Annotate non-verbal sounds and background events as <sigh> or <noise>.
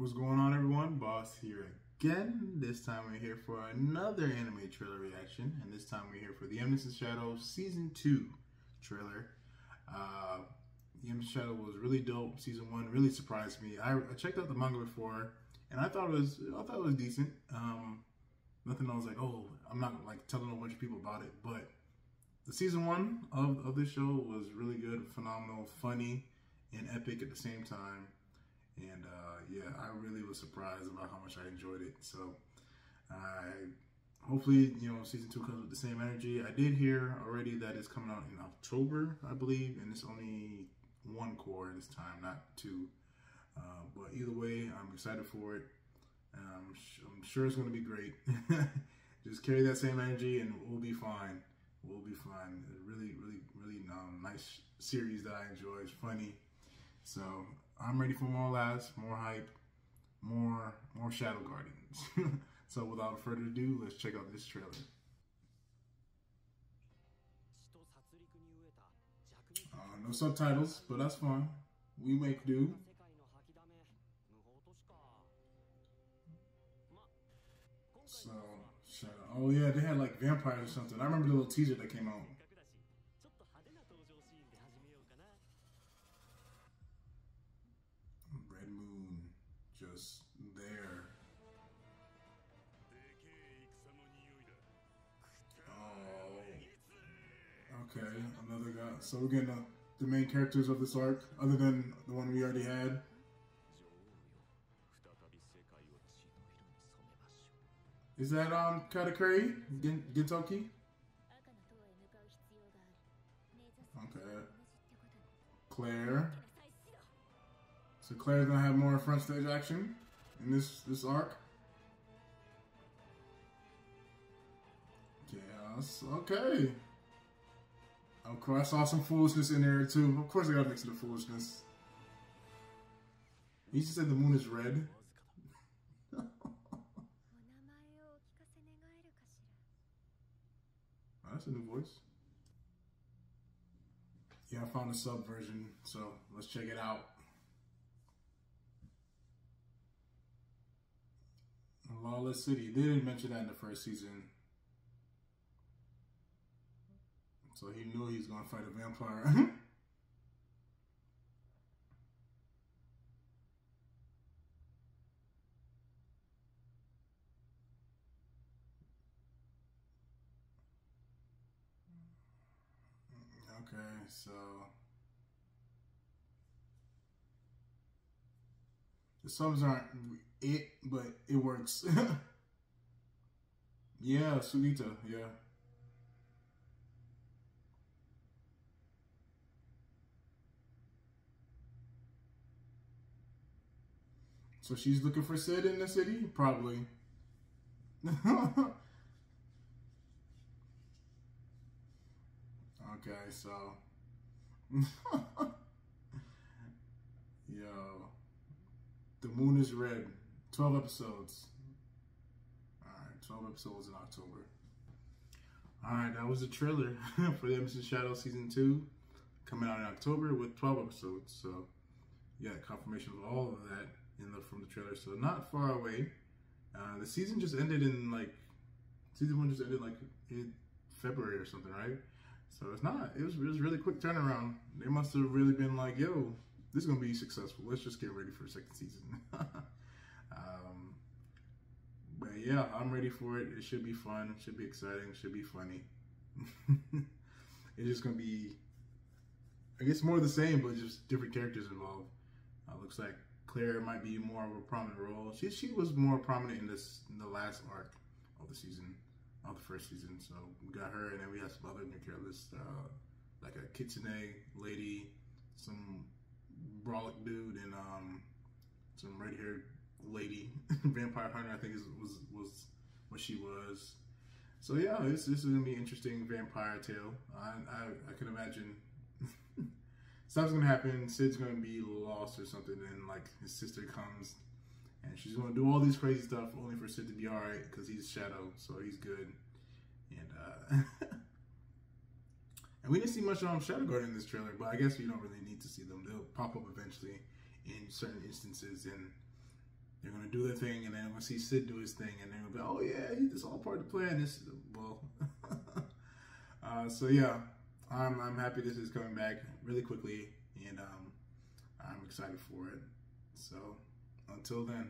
What's going on, everyone? Boss here again. This time we're here for another anime trailer reaction, and this time we're here for The Eminence Shadow Season 2 trailer. Uh, the Eminence Shadow was really dope. Season 1 really surprised me. I, I, checked out the manga before, and I thought it was I thought it was decent. Um, nothing I was like, oh, I'm not like telling a bunch of people about it, but the season one of, of this show was really good, phenomenal, funny, and epic at the same time. And uh, yeah, I really was surprised about how much I enjoyed it. So I hopefully, you know, season two comes with the same energy. I did hear already that it's coming out in October, I believe, and it's only one cour this time, not two. Uh, but either way, I'm excited for it. I'm sure it's going to be great. <laughs> Just carry that same energy and we'll be fine. We'll be fine. really, really, really um, nice series that I enjoy. It's funny. So I'm ready for more laughs, more hype, more more Shadow Gardens. <laughs> so without further ado, let's check out this trailer. Uh, no subtitles, but that's fine. We make do. So, oh yeah, they had like vampires or something. I remember the little teaser that came out. Just there. Oh. Okay, another guy. So we're getting the, the main characters of this arc, other than the one we already had. Is that um Katakuri? Gintoki? Okay. Claire. So Claire's gonna have more front stage action in this this arc. Yes, okay. Of course, I saw some foolishness in there too. Of course, I gotta mix the foolishness. He just said the moon is red. <laughs> that's a new voice. Yeah, I found a sub version, so let's check it out. City. They didn't mention that in the first season. So he knew he was going to fight a vampire. <laughs> okay, so... The subs aren't it, but it works. <laughs> yeah, Sugita, yeah. So she's looking for Sid in the city? Probably. <laughs> okay, so. <laughs> Yo. Moon is Red. 12 episodes. Alright, 12 episodes in October. Alright, that was the trailer <laughs> for the Eminence Shadow Season 2. Coming out in October with 12 episodes. So, yeah, confirmation of all of that in the from the trailer. So, not far away. Uh, the season just ended in, like, season 1 just ended, like, in February or something, right? So, it's not. It was, it was really quick turnaround. They must have really been like, yo, this is gonna be successful. Let's just get ready for a second season. <laughs> um, but yeah, I'm ready for it. It should be fun. It should be exciting. It should be funny. <laughs> it's just gonna be, I guess, more of the same, but just different characters involved. Uh, looks like Claire might be more of a prominent role. She she was more prominent in this in the last arc of the season, of the first season. So we got her, and then we have some other new characters, uh, like a kitsune lady, some brolic dude and um, some red haired lady, <laughs> vampire hunter. I think is, was was what she was. So yeah, this this is gonna be interesting vampire tale. I I, I can imagine <laughs> something's gonna happen. Sid's gonna be lost or something, and like his sister comes and she's gonna do all these crazy stuff only for Sid to be all right because he's Shadow, so he's good. And uh, <laughs> And we didn't see much on Shadow Garden in this trailer, but I guess we don't really need to see them. They'll pop up eventually in certain instances. And they're gonna do their thing, and then we'll see Sid do his thing, and they're gonna be, oh yeah, it's all part of the plan. This well, <laughs> uh, so yeah, I'm I'm happy this is coming back really quickly, and um, I'm excited for it. So until then.